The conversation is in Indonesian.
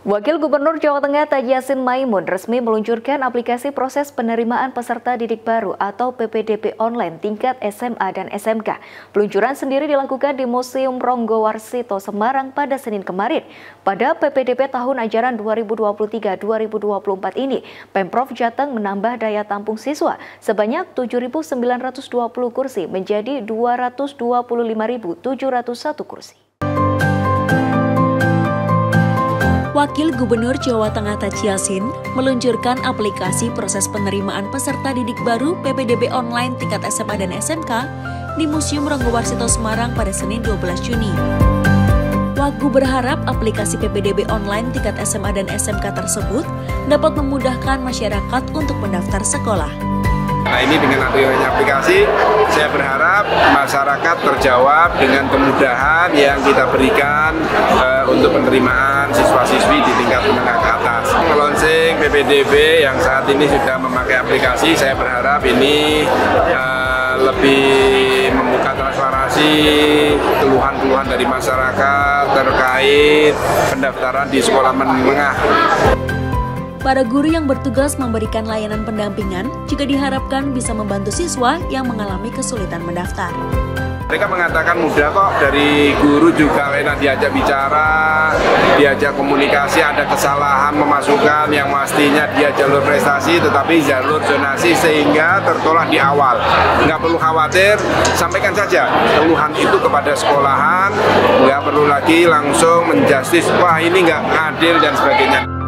Wakil Gubernur Jawa Tengah Tajasin Maimun resmi meluncurkan aplikasi proses penerimaan peserta didik baru atau PPDB online tingkat SMA dan SMK. Peluncuran sendiri dilakukan di Museum Ronggo Warsito Semarang pada Senin kemarin. Pada PPDB tahun ajaran 2023-2024 ini, Pemprov Jateng menambah daya tampung siswa sebanyak 7.920 kursi menjadi 225.701 kursi. Wakil Gubernur Jawa Tengah Taji Yasin meluncurkan aplikasi proses penerimaan peserta didik baru PPDB online tingkat SMA dan SMK di Museum Ranggowarsito Semarang pada Senin 12 Juni. Wagu berharap aplikasi PPDB online tingkat SMA dan SMK tersebut dapat memudahkan masyarakat untuk mendaftar sekolah. Nah ini dengan adanya aplikasi, saya berharap masyarakat terjawab dengan kemudahan yang kita berikan uh, untuk penerimaan siswa-siswi di tingkat menengah ke atas. Melonsing PPDB yang saat ini sudah memakai aplikasi, saya berharap ini uh, lebih membuka transparansi keluhan-keluhan dari masyarakat terkait pendaftaran di sekolah menengah. Para guru yang bertugas memberikan layanan pendampingan juga diharapkan bisa membantu siswa yang mengalami kesulitan mendaftar. Mereka mengatakan mudah kok, dari guru juga enak diajak bicara, diajak komunikasi, ada kesalahan memasukkan yang pastinya dia jalur prestasi tetapi jalur zonasi sehingga tertolak di awal. Nggak perlu khawatir, sampaikan saja keluhan itu kepada sekolahan, nggak perlu lagi langsung menjustis, wah ini nggak adil dan sebagainya.